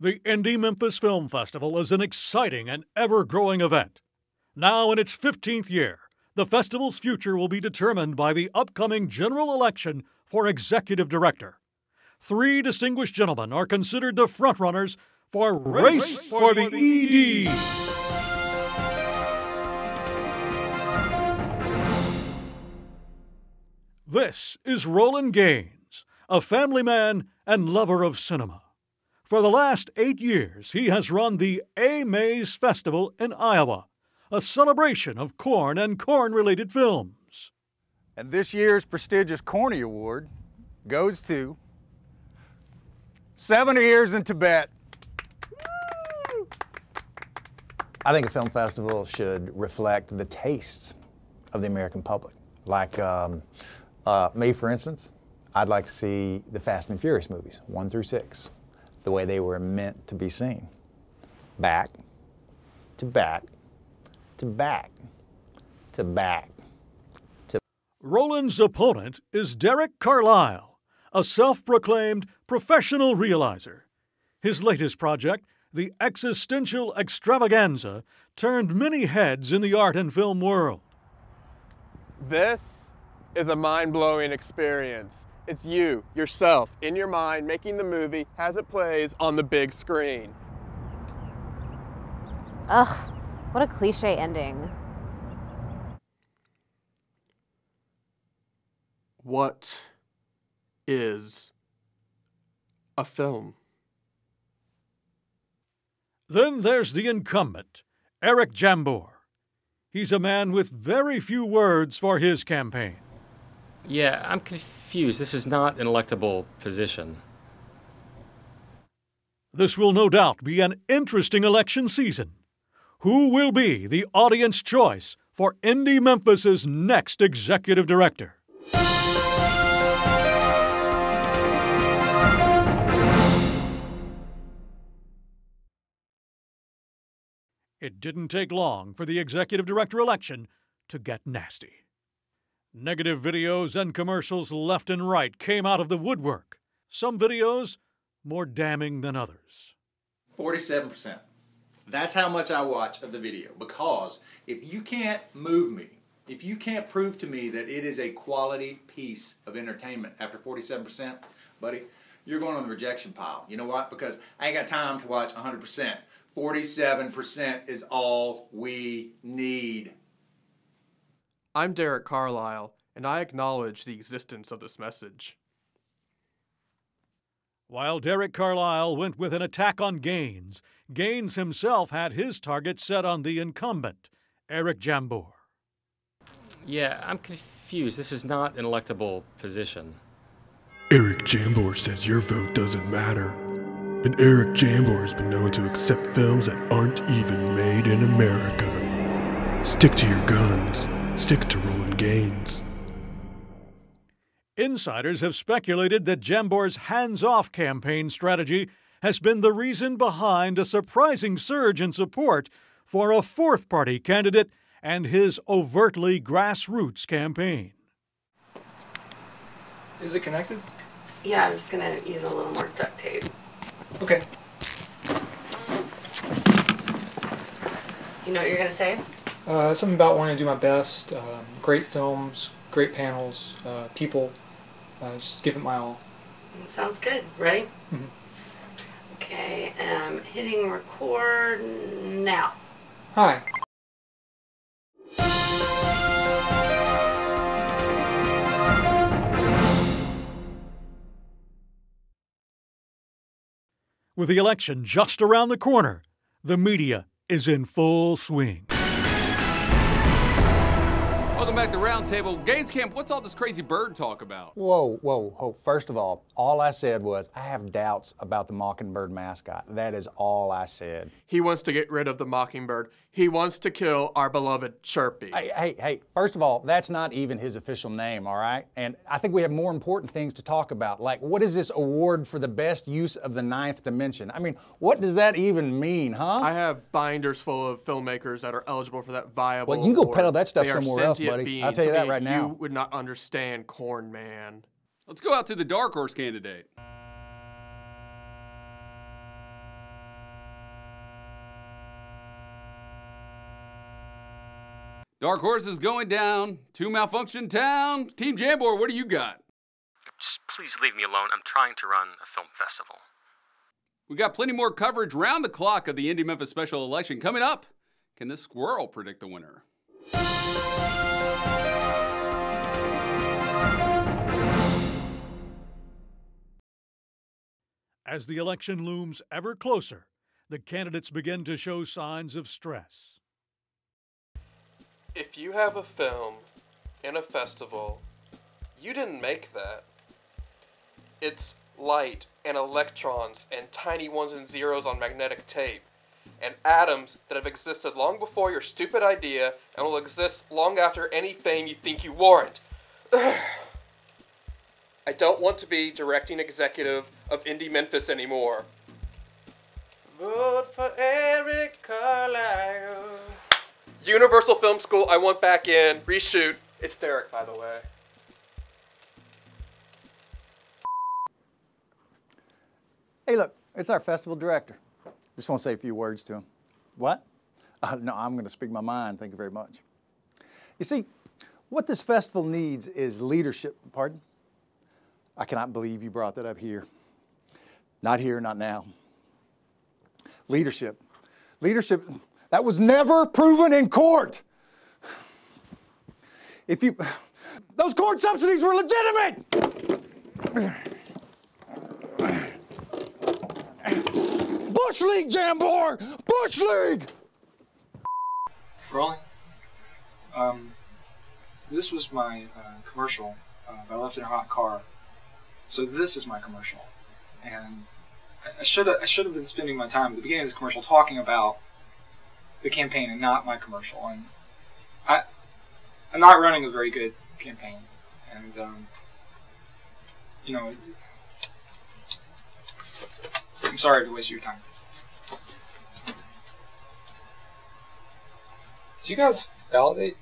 The Indie Memphis Film Festival is an exciting and ever growing event. Now, in its 15th year, the festival's future will be determined by the upcoming general election for executive director. Three distinguished gentlemen are considered the frontrunners for Race, Race for, for the ED. This is Roland Gaines, a family man and lover of cinema. For the last eight years, he has run the A Maze Festival in Iowa, a celebration of corn and corn related films. And this year's prestigious Corny Award goes to 70 Years in Tibet. I think a film festival should reflect the tastes of the American public. Like um, uh, me, for instance, I'd like to see the Fast and Furious movies, one through six the way they were meant to be seen. Back to back to back to back to. Roland's opponent is Derek Carlisle, a self proclaimed professional realizer. His latest project, The Existential Extravaganza, turned many heads in the art and film world. This is a mind blowing experience. It's you, yourself, in your mind, making the movie as it plays on the big screen. Ugh, what a cliche ending. What is a film? Then there's the incumbent, Erik Jambor. He's a man with very few words for his campaign. Yeah, I'm confused. This is not an electable position. This will no doubt be an interesting election season. Who will be the audience choice for Indie Memphis's next executive director? It didn't take long for the executive director election to get nasty. Negative videos and commercials left and right came out of the woodwork. Some videos more damning than others. 47%. That's how much I watch of the video because if you can't move me, if you can't prove to me that it is a quality piece of entertainment after 47%, buddy, you're going on the rejection pile. You know what? Because I ain't got time to watch 100%. 47% is all we need. I'm Derek Carlisle, and I acknowledge the existence of this message. While Derek Carlisle went with an attack on Gaines, Gaines himself had his target set on the incumbent, Erik Jambor. Yeah, I'm confused. This is not an electable position. Erik Jambor says your vote doesn't matter. And Erik Jambor has been known to accept films that aren't even made in America. Stick to your guns stick to Roland Gaines. Insiders have speculated that Jambor's hands off campaign strategy has been the reason behind a surprising surge in support for a fourth party candidate and his overtly grassroots campaign. Is it connected? Yeah, I'm just gonna use a little more duct tape. Okay. You know what you're gonna say? Uh, something about wanting to do my best. Um, great films, great panels, uh, people. Uh, just give it my all. Sounds good. Ready? Mm -hmm. Okay, I'm hitting record now. Hi. With the election just around the corner, the media is in full swing. Welcome back to Roundtable. Gaines Camp, what's all this crazy bird talk about? Whoa, whoa, whoa. First of all, all I said was I have doubts about the Mockingbird mascot. That is all I said. He wants to get rid of the Mockingbird. He wants to kill our beloved Chirpy. Hey, hey, hey, first of all, that's not even his official name, all right? And I think we have more important things to talk about. Like, what is this award for the best use of the ninth dimension? I mean, what does that even mean, huh? I have binders full of filmmakers that are eligible for that viable Well, you can go award. peddle that stuff They somewhere else, buddy. Beans. I'll tell you that right now. You would not understand corn, man. Let's go out to the dark horse candidate. Dark Horse is going down to Malfunction Town. Team Jambor, what do you got? Just please leave me alone. I'm trying to run a film festival. We got plenty more coverage round the clock of the Indie Memphis special election coming up. Can this squirrel predict the winner? As the election looms ever closer, the candidates begin to show signs of stress. If you have a film in a festival, you didn't make that. It's light and electrons and tiny ones and zeros on magnetic tape and atoms that have existed long before your stupid idea and will exist long after any fame you think you warrant. I don't want to be directing executive of Indie Memphis anymore. Vote for Eric Carlisle. Universal Film School, I want back in. Reshoot. It's Derek, by the way. Hey, look, it's our festival director. Just want to say a few words to him. What? Uh, no, I'm going to speak my mind. Thank you very much. You see, what this festival needs is leadership. Pardon? I cannot believe you brought that up here. Not here, not now. Leadership. Leadership, that was never proven in court. If you, those court subsidies were legitimate. Bush League, Jambor! Bush League! Rolling. Um, this was my uh, commercial. Uh, I left in a hot car. So this is my commercial, and I should I should have been spending my time at the beginning of this commercial talking about the campaign and not my commercial. And I I'm not running a very good campaign, and um, you know I'm sorry to waste your time. Do you guys validate